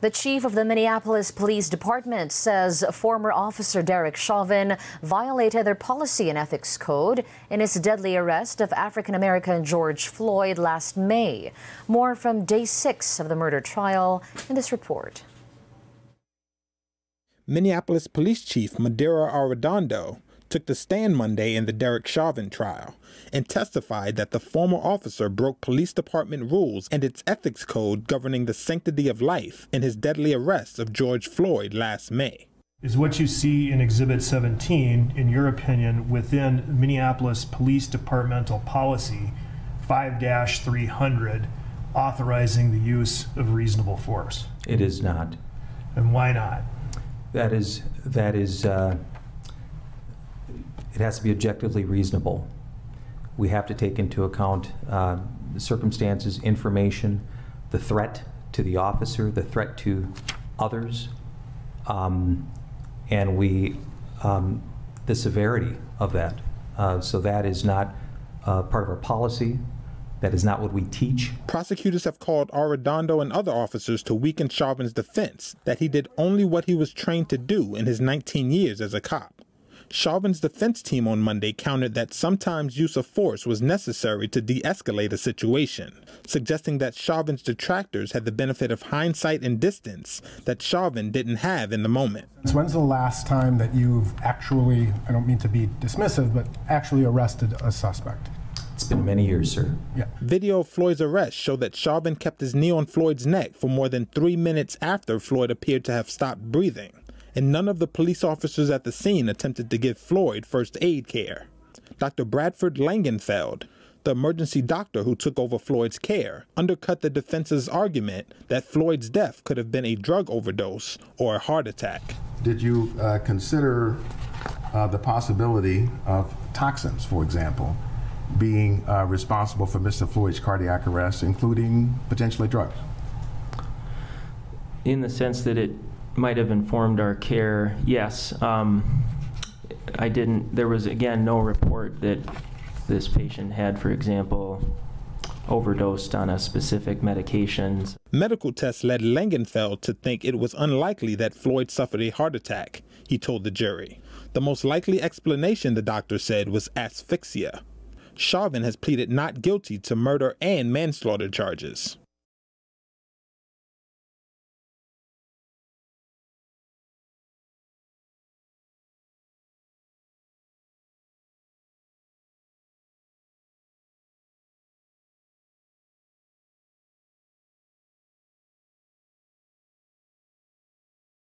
The chief of the Minneapolis Police Department says former officer Derek Chauvin violated their policy and ethics code in his deadly arrest of African American George Floyd last May. More from day six of the murder trial in this report. Minneapolis Police Chief Medaria Arradondo took the stand Monday in the Derek Chauvin trial and testified that the former officer broke police department rules and its ethics code governing the sanctity of life in his deadly arrest of George Floyd last May. Is what you see in Exhibit 17, in your opinion, within Minneapolis Police Departmental Policy 5 300 authorizing the use of reasonable force? It is not. And why not? That is, that is, uh, it has to be objectively reasonable. We have to take into account uh, circumstances, information, the threat to the officer, the threat to others, um, and we, um, the severity of that. Uh, so that is not uh, part of our policy. That is not what we teach. Prosecutors have called Arradondo and other officers to weaken Chauvin's defense that he did only what he was trained to do in his 19 years as a cop. Chauvin's defense team on Monday countered that sometimes use of force was necessary to de escalate a situation, suggesting that Chauvin's detractors had the benefit of hindsight and distance that Chauvin didn't have in the moment. So when's the last time that you've actually, I don't mean to be dismissive, but actually arrested a suspect? It's been many years, sir. Yeah. Video of Floyd's arrest showed that Chauvin kept his knee on Floyd's neck for more than three minutes after Floyd appeared to have stopped breathing and none of the police officers at the scene attempted to give Floyd first aid care. Dr. Bradford Langenfeld, the emergency doctor who took over Floyd's care, undercut the defense's argument that Floyd's death could have been a drug overdose or a heart attack. Did you uh, consider uh, the possibility of toxins, for example, being uh, responsible for Mr. Floyd's cardiac arrest, including potentially drugs? In the sense that it might have informed our care, yes. Um, I didn't, there was again no report that this patient had, for example, overdosed on a specific medication. Medical tests led Langenfeld to think it was unlikely that Floyd suffered a heart attack, he told the jury. The most likely explanation, the doctor said, was asphyxia. Chauvin has pleaded not guilty to murder and manslaughter charges.